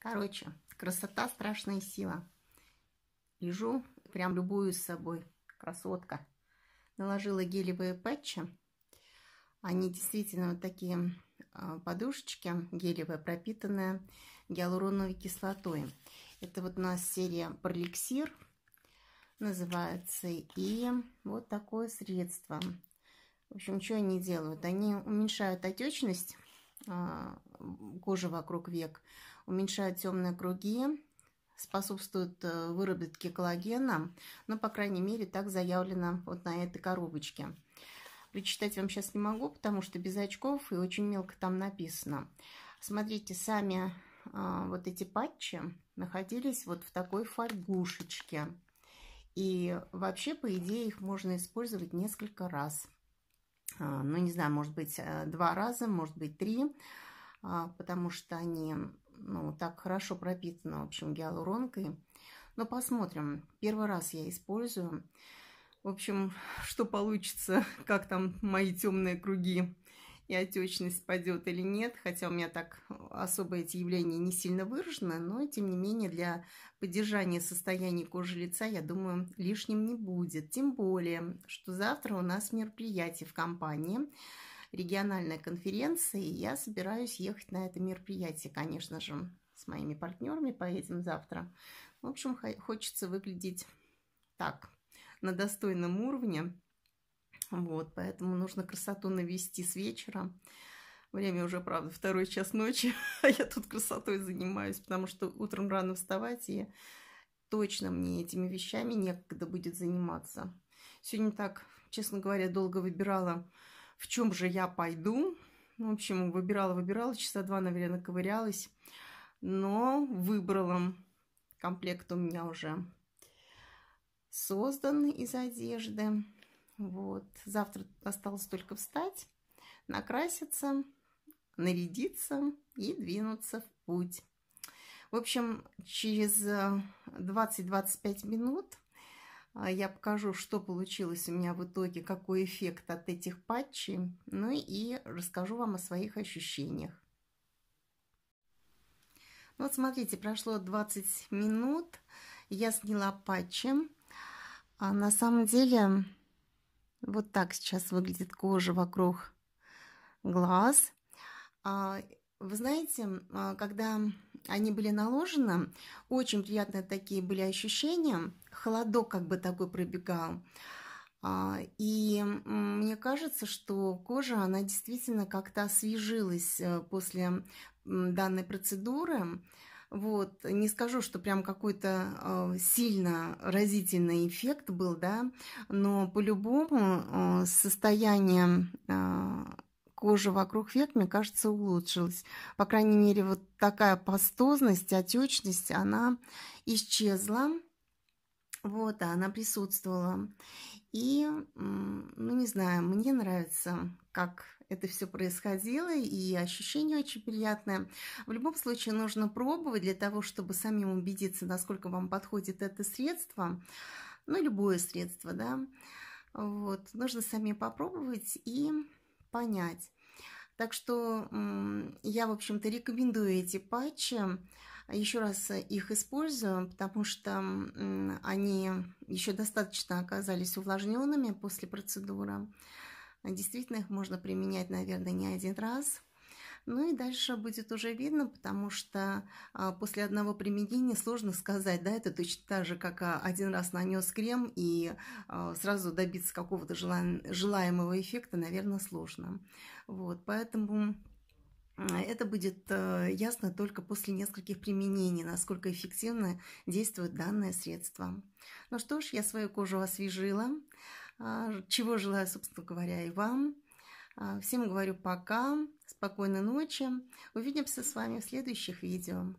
Короче, красота – страшная сила. Лежу, прям любую с собой. Красотка. Наложила гелевые патчи. Они действительно вот такие а, подушечки гелевые, пропитанные гиалуроновой кислотой. Это вот у нас серия Проликсир называется. И вот такое средство. В общем, что они делают? Они уменьшают отечность а, кожи вокруг век, уменьшают темные круги, способствуют э, выработке коллагена. Ну, по крайней мере, так заявлено вот на этой коробочке. Прочитать вам сейчас не могу, потому что без очков и очень мелко там написано. Смотрите, сами а, вот эти патчи находились вот в такой фольгушечке. И вообще, по идее, их можно использовать несколько раз. А, ну, не знаю, может быть, э, два раза, может быть, три, а, потому что они, ну, так хорошо пропитаны, в общем, гиалуронкой. Но посмотрим. Первый раз я использую. В общем, что получится, как там мои темные круги и отечность пойдет или нет, хотя у меня так особо эти явления не сильно выражены, но тем не менее для поддержания состояния кожи лица, я думаю, лишним не будет. Тем более, что завтра у нас мероприятие в компании, региональная конференция, и я собираюсь ехать на это мероприятие, конечно же, с моими партнерами поедем завтра. В общем, хочется выглядеть так, на достойном уровне, вот, поэтому нужно красоту навести с вечера. Время уже, правда, второй час ночи, а я тут красотой занимаюсь, потому что утром рано вставать, и точно мне этими вещами некогда будет заниматься. Сегодня так, честно говоря, долго выбирала, в чем же я пойду. В общем, выбирала-выбирала, часа два, наверное, ковырялась. Но выбрала. Комплект у меня уже создан из одежды. Вот. Завтра осталось только встать, накраситься, нарядиться и двинуться в путь. В общем, через 20-25 э, минут я покажу, что получилось у меня в итоге, какой эффект от этих патчей, ну и расскажу вам о своих ощущениях. Ну вот смотрите, прошло 20 минут, я сняла патчи. А на самом деле вот так сейчас выглядит кожа вокруг глаз. А, вы знаете, а, когда они были наложены, очень приятные такие были ощущения. Холодок как бы такой пробегал. А, и мне кажется, что кожа, она действительно как-то освежилась э, после данной процедуры. Вот, не скажу, что прям какой-то э, сильно разительный эффект был, да, но по-любому э, состояние кожи вокруг век, мне кажется, улучшилась. По крайней мере, вот такая пастозность, отечность, она исчезла. Вот, она присутствовала. И, ну, не знаю, мне нравится, как это все происходило, и ощущение очень приятное. В любом случае нужно пробовать для того, чтобы самим убедиться, насколько вам подходит это средство, ну, любое средство, да. Вот, нужно сами попробовать и понять. Так что я, в общем-то, рекомендую эти патчи. Еще раз их использую, потому что они еще достаточно оказались увлажненными после процедуры. Действительно, их можно применять, наверное, не один раз. Ну и дальше будет уже видно, потому что а, после одного применения сложно сказать, да, это точно так же, как а, один раз нанес крем и а, сразу добиться какого-то желаем, желаемого эффекта, наверное, сложно. Вот, поэтому это будет э, ясно только после нескольких применений, насколько эффективно действует данное средство. Ну что ж, я свою кожу освежила, чего желаю, собственно говоря, и вам. Всем говорю пока, спокойной ночи. Увидимся с вами в следующих видео.